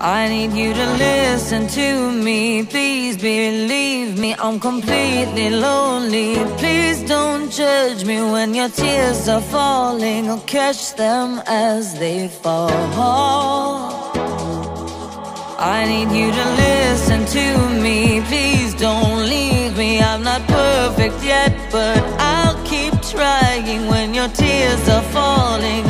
I need you to listen to me. Please believe me, I'm completely lonely. Please don't judge me when your tears are falling. I'll catch them as they fall. I need you to listen to me. Please don't leave me. I'm not perfect yet, but I'll keep trying. When your tears are falling,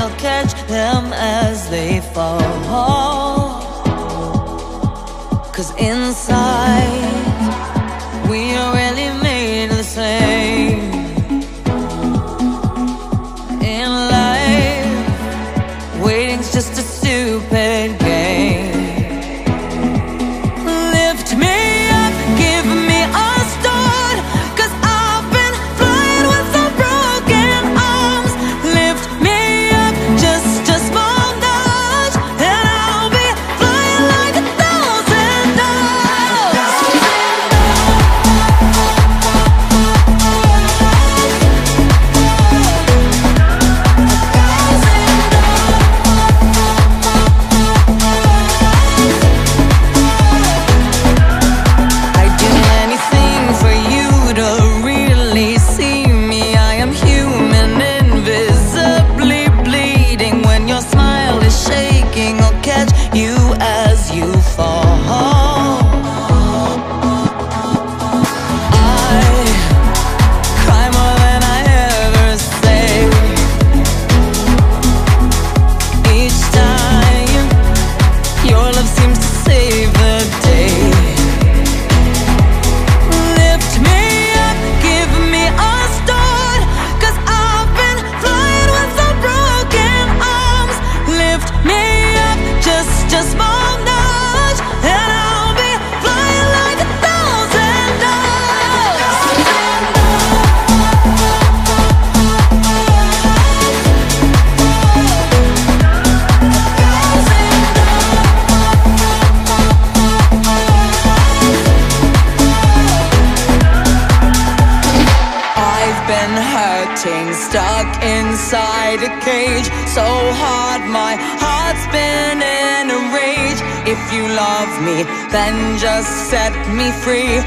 hurting, stuck inside a cage. So hard my heart's been in a rage. If you love me, then just set me free.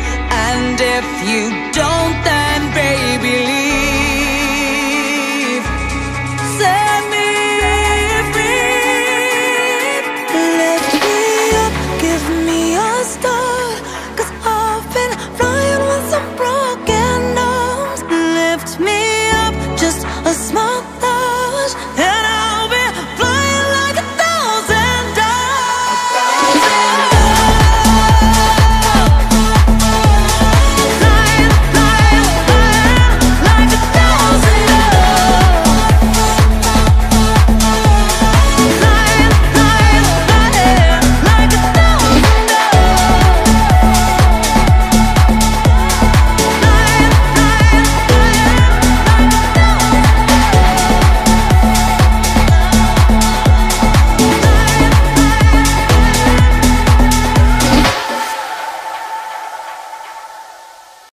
And if you don't, then cause